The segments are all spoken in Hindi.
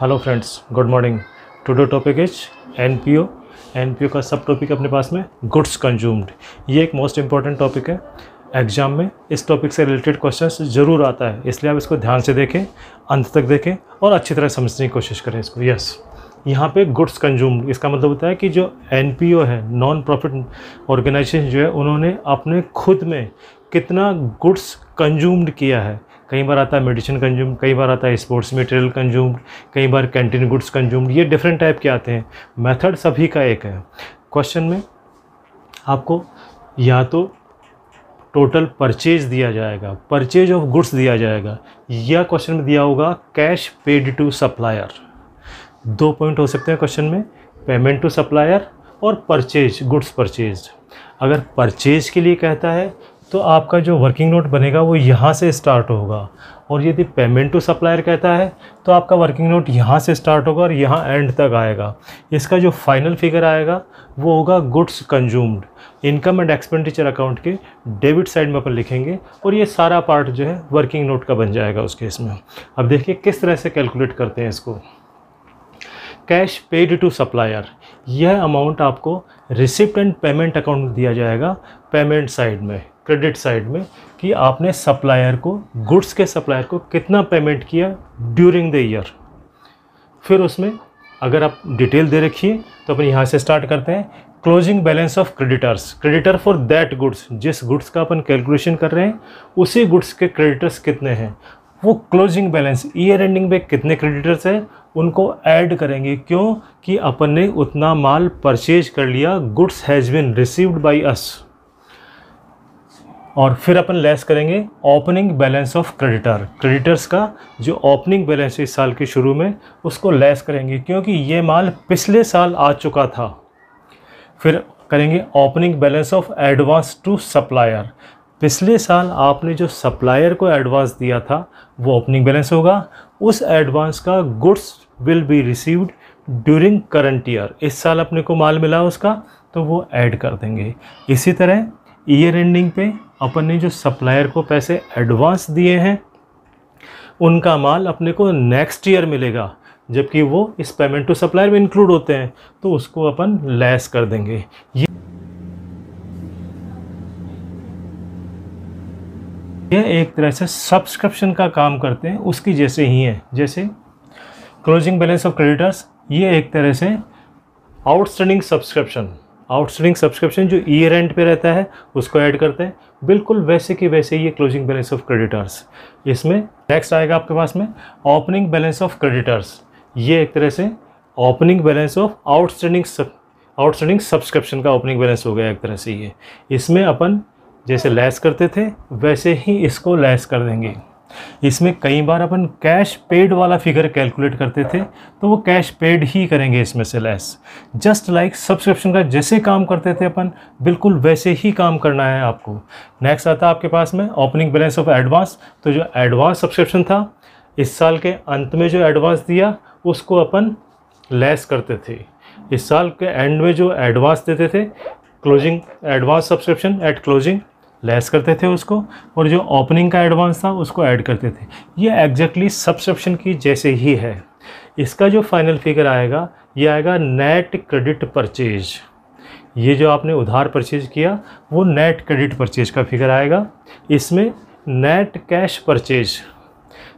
Hello friends good morning today topic is NPO NPO का सब टॉपिक अपने पास में गुड्स कंज्यूम्ड ये एक मोस्ट इंपॉर्टेंट टॉपिक है. एग्ज़ाम में इस टॉपिक से रिलेटेड क्वेश्चंस ज़रूर आता है. इसलिए आप इसको ध्यान से देखें, अंत तक देखें और अच्छी तरह समझने की कोशिश करें इसको. यस यहाँ पे गुड्स कंज्यूम्ड इसका मतलब होता है कि जो एनपीओ है नॉन प्रॉफिट ऑर्गेनाइजेशन जो है, उन्होंने अपने खुद में कितना गुड्स कंज्यूम्ड किया है. कई बार आता है मेडिसिन कंज्यूम, कई बार आता है स्पोर्ट्स मटेरियल कंज्यूम्ड कई बार कैंटीन गुड्स कंज्यूम्ड, ये डिफरेंट टाइप के आते हैं। मेथड सभी का एक है। क्वेश्चन में आपको या तो टोटल परचेज दिया जाएगा परचेज ऑफ़ गुड्स दिया जाएगा, या क्वेश्चन में दिया होगा कैश पेड टू सप्लायर दो पॉइंट हो सकते हैं क्वेश्चन में पेमेंट टू सप्लायर और परचेज गुड्स परचेज अगर परचेज के लिए कहता है तो आपका जो वर्किंग नोट बनेगा वो यहाँ से स्टार्ट होगा। और यदि पेमेंट टू सप्लायर कहता है तो आपका वर्किंग नोट यहाँ से स्टार्ट होगा और यहाँ एंड तक आएगा। इसका जो फाइनल फिगर आएगा, वो होगा goods consumed income and expenditure account के डेबिट साइड में अपन लिखेंगे और ये सारा पार्ट जो है वर्किंग नोट का बन जाएगा उस केस में। अब देखिए किस तरह से कैलकुलेट करते हैं इसको। कैश पेड टू सप्लायर यह अमाउंट आपको रिसिप्ट एंड पेमेंट अकाउंट दिया जाएगा पेमेंट साइड में। क्रेडिट साइड में कि आपने सप्लायर को, गुड्स के सप्लायर को कितना पेमेंट किया ड्यूरिंग द ईयर। फिर उसमें अगर आप डिटेल दे रखिए तो अपन यहाँ से स्टार्ट करते हैं। Closing balance of creditors. Creditor for that goods, जिस गुड्स का अपन कैलकुलेशन कर रहे हैं, उसी गुड्स के क्रेडिटर्स कितने हैं। वो क्लोजिंग बैलेंस, ईयर एंडिंग में कितने क्रेडिटर्स हैं, उनको ऐड करेंगे। क्यों? कि अपन ने उतना माल परचेज कर लिया, goods has been received by us और फिर अपन लेस करेंगे opening balance of creditor creditors का जो ओपनिंग बैलेंस इस साल के शुरू में, उसको लेस करेंगे क्योंकि ये माल पिछले साल आ चुका था। फिर करेंगे opening balance of advance to supplier पिछले साल आपने जो सप्लायर को एडवांस दिया था, वो ओपनिंग बैलेंस होगा। उस एडवांस का goods will be received during current year इस साल अपने को माल मिला उसका तो वो ऐड कर देंगे। इसी तरह ईयर एंडिंग पे अपन ने जो सप्लायर को पैसे एडवांस दिए हैं, उनका माल अपने को नेक्स्ट ईयर मिलेगा, जबकि वो इस पेमेंट टू सप्लायर में इंक्लूड होते हैं तो उसको अपन लेस कर देंगे। ये यह एक तरह से सब्सक्रिप्शन का काम करते हैं, उसकी जैसे ही है, जैसे क्लोजिंग बैलेंस ऑफ़ क्रेडिटर्स ये एक तरह से आउटस्टैंडिंग सब्सक्रिप्शन आउटस्टैंडिंग सब्सक्रिप्शन जो ईयर एंड पे रहता है, उसको ऐड करते हैं। बिल्कुल वैसे कि वैसे ही ये क्लोजिंग बैलेंस ऑफ़ क्रेडिटर्स इसमें नेक्स्ट आएगा आपके पास में ओपनिंग बैलेंस ऑफ़ क्रेडिटर्स ये एक तरह से opening balance of outstanding outstanding subscription का ओपनिंग बैलेंस हो गया एक तरह से ये। इसमें अपन जैसे लेस करते थे, वैसे ही इसको लेस कर देंगे। इसमें कई बार अपन कैश पेड वाला फिगर कैलकुलेट करते थे तो वो कैश पेड ही करेंगे इसमें से लेस जस्ट लाइक सब्सक्रिप्शन का जैसे काम करते थे अपन, बिल्कुल वैसे ही काम करना है आपको. नेक्स्ट आता है आपके पास में ओपनिंग बैलेंस ऑफ़ एडवांस तो जो एडवांस सब्सक्रिप्शन था, इस साल के अंत में जो एडवांस दिया, उसको अपन लेस करते थे. इस साल के एंड में जो एडवांस देते थे closing advance subscription at closing less करते थे उसको, और जो ओपनिंग का एडवांस था, उसको ऐड करते थे। ये एग्जैक्टली सब्सक्रिप्शन की जैसे ही है। इसका जो फाइनल फिगर आएगा, ये आएगा नेट क्रेडिट परचेज ये जो आपने उधार परचेज किया, वो नेट क्रेडिट परचेज का फिगर आएगा। इसमें net cash purchase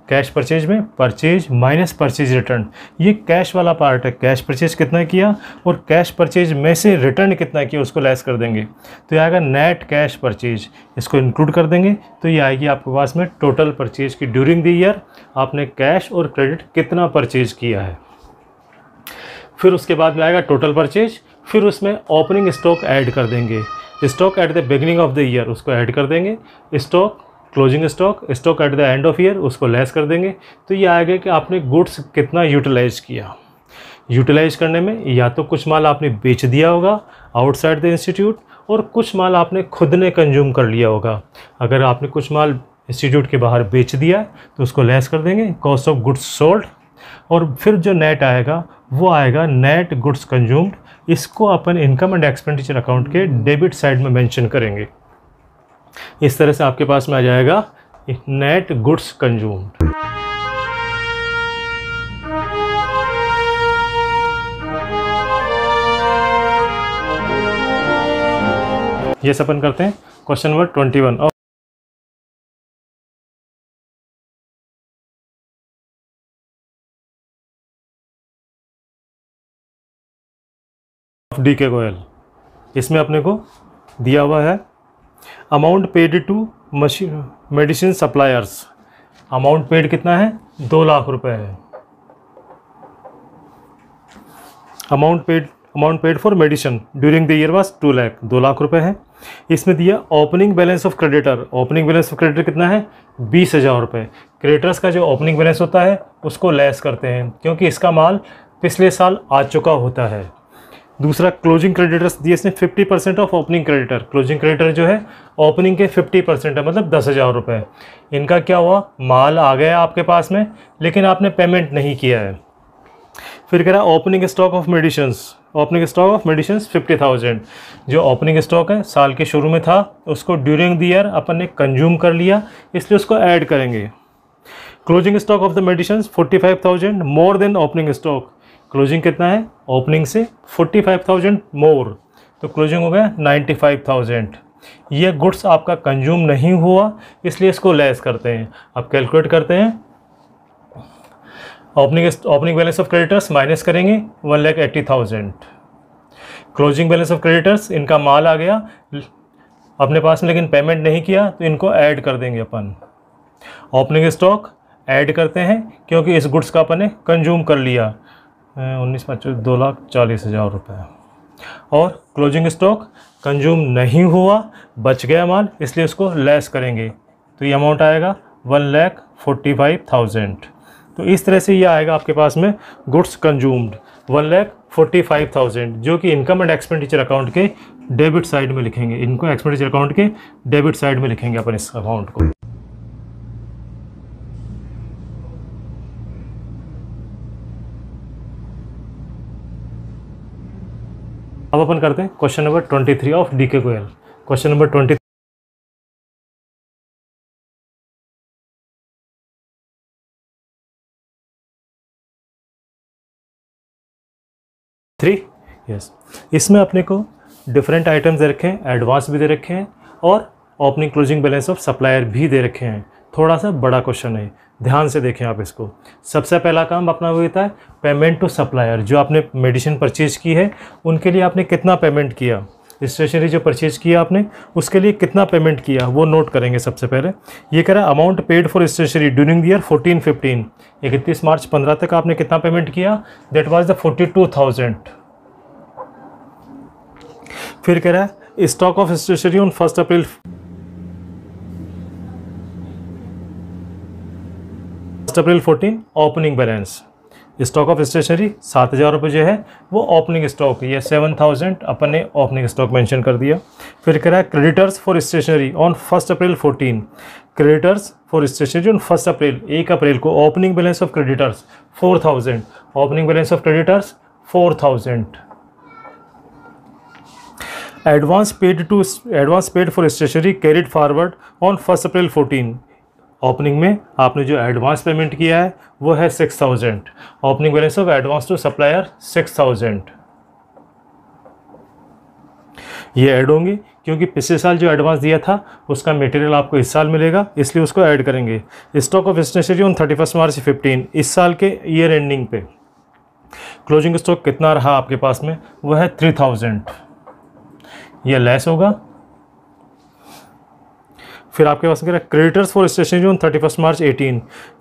cash purchase में, परचेज माइनस परचेज रिटर्न। ये कैश वाला पार्ट है। कैश परचेज कितना किया और कैश परचेज में से रिटर्न कितना किया, उसको लेस कर देंगे। तो ये आएगा नेट कैश परचेज। इसको इंक्लूड कर देंगे। तो ये आएगी आपके पास में टोटल परचेज की। ड्यूरिंग द ईयर आपने कैश और क्रेडिट कितना परचेज किया है। फिर उसके बाद में आएगा टोटल परचेज फिर उसमें ओपनिंग स्टॉक ऐड कर देंगे। Stock at the beginning of the year उसको ऐड कर देंगे। Stock closing stock stock at the end of year उसको लेस कर देंगे। तो ये आएगा कि आपने गुड्स कितना यूटिलाइज किया। यूटिलाइज करने में या तो कुछ माल आपने बेच दिया होगा आउटसाइड द इंस्टीट्यूट और कुछ माल आपने खुद ने कंज्यूम कर लिया होगा। अगर आपने कुछ माल इंस्टीट्यूट के बाहर बेच दिया तो उसको लेस कर देंगे कॉस्ट ऑफ़ गुड्स सोल्ड और फिर जो नेट आएगा वो आएगा नेट गुड्स कंज्यूम्ड इसको अपन इनकम एंड एक्सपेंडिचर अकाउंट के डेबिट साइड में मेंशन करेंगे। इस तरह से आपके पास में आ जाएगा नेट गुड्स कंज्यूम ये सपन करते हैं। Question number twenty one D K Goyal इसमें अपने को दिया हुआ है amount paid to machine medicine suppliers amount paid कितना है? दो लाख रुपए है। Amount paid amount paid for medicine during the year was two lakh दो लाख रुपए है। इसमें दिया opening balance of creditor opening balance of creditor कितना है? बीस हज़ार रुपये क्रेडिटर्स का जो ओपनिंग बैलेंस होता है, उसको लेस करते हैं, क्योंकि इसका माल पिछले साल आ चुका होता है। दूसरा क्लोजिंग क्रेडिटर्स दिए इसने 50 percent of opening creditor closing creditor जो है ओपनिंग के 50 परसेंट है मतलब दस हज़ार रुपये इनका क्या हुआ? माल आ गया आपके पास में, लेकिन आपने पेमेंट नहीं किया है। फिर कह रहा opening stock of medicines opening stock of medicines fifty thousand जो ओपनिंग स्टॉक है, साल के शुरू में था, उसको ड्यूरिंग द ईयर अपन ने कंज्यूम कर लिया, इसलिए उसको ऐड करेंगे। Closing stock of the medicine forty five thousand more than opening stock closing कितना है? ओपनिंग से 45,000 मोर तो क्लोजिंग हो गया 95,000 ये गुड्स आपका कंज्यूम नहीं हुआ इसलिए इसको लेस करते हैं। अब कैलकुलेट करते हैं। Opening opening balance of creditors minus करेंगे one lakh eighty thousand closing balance of creditors इनका माल आ गया। अपने पास में लेकिन पेमेंट नहीं किया तो इनको ऐड कर देंगे अपन। ओपनिंग स्टॉक ऐड करते हैं क्योंकि इस गुड्स का अपन ने कंज्यूम कर लिया। उन्नीस पच्चीस दो लाख चालीस हज़ार रुपये और क्लोजिंग स्टॉक कंज्यूम नहीं हुआ, बच गया माल, इसलिए उसको लेस करेंगे। तो ये अमाउंट आएगा one lakh forty five thousand तो इस तरह से ये आएगा आपके पास में goods consumed one lakh forty five thousand जो कि इनकम एंड एक्सपेंडिचर अकाउंट के डेबिट साइड में लिखेंगे। इनको एक्सपेंडिचर अकाउंट के डेबिट साइड में लिखेंगे अपन इस अकाउंट को। अब अपन करते हैं question number twenty three of D K Goyal question number twenty three yes इसमें अपने को डिफरेंट आइटम्स दे रखे हैं एडवांस भी दे रखे हैं और opening closing balance of supplier भी दे रखे हैं। थोड़ा सा बड़ा क्वेश्चन है। ध्यान से देखें आप इसको। सबसे पहला काम अपना वो होता है पेमेंट टू सप्लायर जो आपने मेडिसिन परचेज की है, उनके लिए आपने कितना पेमेंट किया? स्टेशनरी जो परचेज किया आपने, उसके लिए कितना पेमेंट किया? वो नोट करेंगे सबसे पहले। ये कह रहा है amount paid for stationery during the year fourteen fifteen इकतीस मार्च पंद्रह तक आपने कितना पेमेंट किया? That was the forty two thousand फिर कह रहा है stock of stationery on first April first April 14 opening balance stock of stationery सात हज़ार रुपये जो है, वो ओपनिंग स्टॉक ये सेवन थाउज़ेंड अपन ने ओपनिंग स्टॉक मेंशन कर दिया। फिर कह रहा है creditors for stationery on first April 14 creditors for stationery on first April एक अप्रैल को opening balance of creditors four thousand opening balance of creditors four thousand advance paid to advance paid for stationery carried forward on first April fourteen opening में आपने जो एडवांस पेमेंट किया है, वो है six thousand opening balance of advance to supplier six thousand ये ऐड होंगे, क्योंकि पिछले साल जो एडवांस दिया था, उसका मटेरियल आपको इस साल मिलेगा, इसलिए उसको ऐड करेंगे. Stock of stationery on thirty first March fifteen इस साल के ईयर एंडिंग पे. क्लोजिंग स्टॉक कितना रहा आपके पास में? वो है थ्री थाउज़ेंड यह लेस होगा फिर आपके पास क्या creditors for stationery on thirty first March eighteen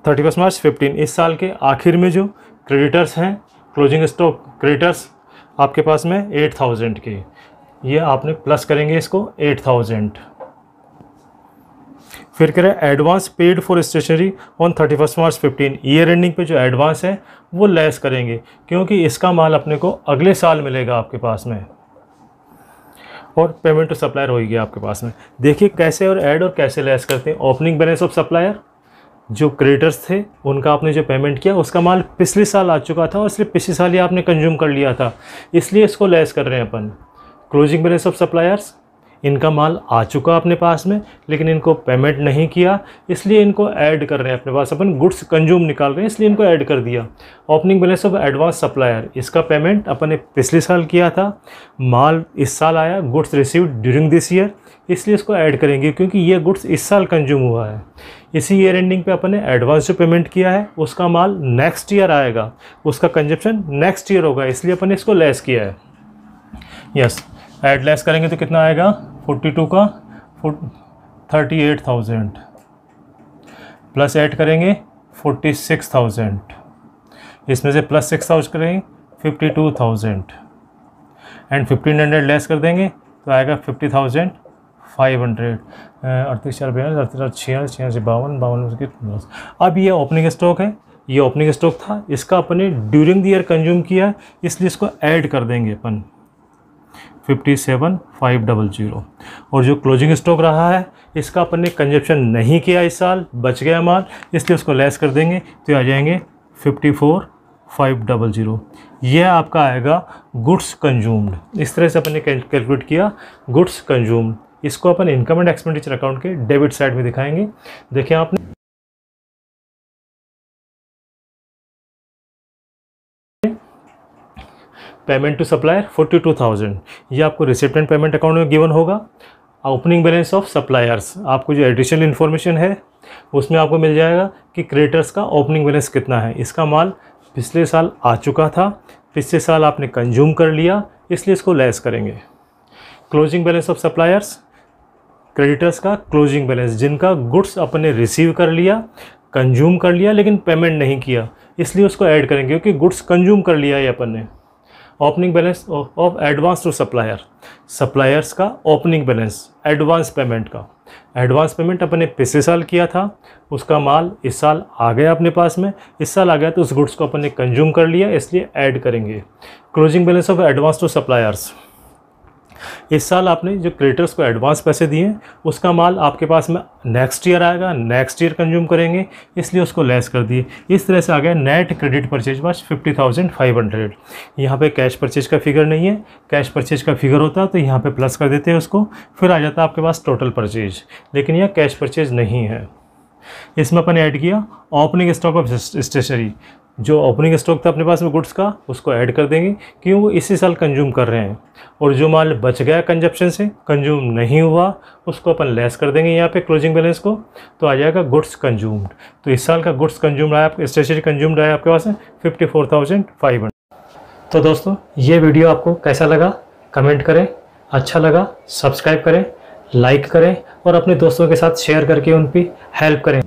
thirty first March fifteen इस साल के आखिर में जो क्रेडिटर्स हैं क्लोजिंग स्टॉक क्रेडिटर्स आपके पास में एट थाउज़ेंड के। ये आपने प्लस करेंगे इसको एट थाउज़ेंड फिर कह रहे हैं advance paid for stationery on thirty first March fifteen year ending पे जो एडवांस है, वो लेस करेंगे, क्योंकि इसका माल अपने को अगले साल मिलेगा आपके पास में। और पेमेंट टू सप्लायर हो गया आपके पास में। देखिए कैसे और ऐड और कैसे लेस करते हैं। ओपनिंग बैलेंस ऑफ़ सप्लायर जो क्रेडिटर्स थे, उनका आपने जो पेमेंट किया, उसका माल पिछले साल आ चुका था और इसलिए पिछले साल ही आपने कंज्यूम कर लिया था। इसलिए इसको लेस कर रहे हैं अपन। क्लोजिंग बैलेंस ऑफ़ सप्लायर्स इनका माल आ चुका अपने पास में, लेकिन इनको पेमेंट नहीं किया, इसलिए इनको ऐड कर रहे हैं अपने पास। अपन गुड्स कंज्यूम निकाल रहे हैं, इसलिए इनको ऐड कर दिया। Opening balance of advance supplier इसका पेमेंट अपन ने पिछले साल किया था। माल इस साल आया goods receive during this year इसलिए इसको ऐड करेंगे, क्योंकि ये गुड्स इस साल कंज्यूम हुआ है। इसी ईयर एंडिंग पे अपन ने एडवांस जो पेमेंट किया है, उसका माल नेक्स्ट ईयर आएगा। उसका कंजप्शन नेक्स्ट ईयर होगा, इसलिए अपन ने इसको लेस किया है। यस ऐड लेस करेंगे तो कितना आएगा? 42 का। Thirty eight thousand plus add करेंगे फोर्टी सिक्स थाउज़ेंड इसमें से प्लस सिक्स थाउज़ेंड करेंगे fifty two thousand and fifteen hundred less कर देंगे तो आएगा फिफ्टी थाउज़ेंड फाइव हंड्रेड अड़तीस चार बयालीस, अड़तीस चार छियालीस छियासी बावन बावन अब ये ओपनिंग स्टॉक है, ये ओपनिंग स्टॉक था, इसका अपने ड्यूरिंग द ईयर कंज्यूम किया, इसलिए इसको ऐड कर देंगे अपन। Fifty seven five double zero और जो क्लोजिंग स्टॉक रहा है, इसका अपन ने कंजप्शन नहीं किया इस साल, बच गया माल, इसलिए उसको लेस कर देंगे तो आ जाएँगे fifty four five double zero यह आपका आएगा गुड्स कंज्यूम्ड इस तरह से अपन ने कैलकुलेट किया गुड्स कंज्यूम्ड इसको अपन इनकम एंड एक्सपेंडिचर अकाउंट के डेबिट साइड में दिखाएँगे। देखिए आपने payment to supplier forty two thousand ये आपको रिसिप्टेंट पेमेंट अकाउंट में गिवन होगा। ओपनिंग बैलेंस ऑफ़ सप्लायर्स आपको जो एडिशनल इन्फॉर्मेशन है, उसमें आपको मिल जाएगा कि क्रिएटर्स का ओपनिंग बैलेंस कितना है। इसका माल पिछले साल आ चुका था, पिछले साल आपने कंज्यूम कर लिया, इसलिए इसको लेस करेंगे। Closing balance of suppliers creditors का क्लोजिंग बैलेंस जिनका गुड्स अपने रिसीव कर लिया कंज्यूम कर लिया, लेकिन पेमेंट नहीं किया, इसलिए उसको ऐड करेंगे, क्योंकि गुड्स कंज्यूम कर लिया है अपन ने। Opening balance of advance to supplier suppliers का ओपनिंग बैलेंस एडवांस पेमेंट का. एडवांस पेमेंट अपने पिछले साल किया था, उसका माल इस साल आ गया अपने पास में, इस साल आ गया तो उस गुड्स को अपन ने कंज्यूम कर लिया, इसलिए ऐड करेंगे. Closing balance of advance to suppliers इस साल आपने जो क्रेडिटर्स को एडवांस पैसे दिए उसका माल आपके पास में नेक्स्ट ईयर आएगा नेक्स्ट ईयर कंज्यूम करेंगे, इसलिए उसको लेस कर दिए। इस तरह से आ गया net credit purchases fifty thousand five hundred यहाँ पर कैश परचेज का फिगर नहीं है कैश परचेज का फिगर होता तो यहाँ पर प्लस कर देते हैं उसको, फिर आ जाता आपके पास टोटल परचेज लेकिन यह कैश परचेज नहीं है। इसमें अपन ऐड किया ओपनिंग स्टॉक ऑफ़ स्टेशनरी जो ओपनिंग स्टॉक था अपने पास में गुड्स का, उसको ऐड कर देंगे। क्यों? वो इसी साल कंज्यूम कर रहे हैं। और जो माल बच गया कंजप्शन से कंज्यूम नहीं हुआ, उसको अपन लेस कर देंगे यहाँ पे क्लोजिंग बैलेंस को। तो आ जाएगा गुड्स कंज्यूम्ड तो इस साल का गुड्स कंज्यूम्ड आया आपके स्टेशनरी कंज्यूम्ड आया आपके पास fifty four thousand five hundred तो दोस्तों, ये वीडियो आपको कैसा लगा? कमेंट करें। अच्छा लगा सब्सक्राइब करें लाइक करें और अपने दोस्तों के साथ शेयर करके उन पर हेल्प करें।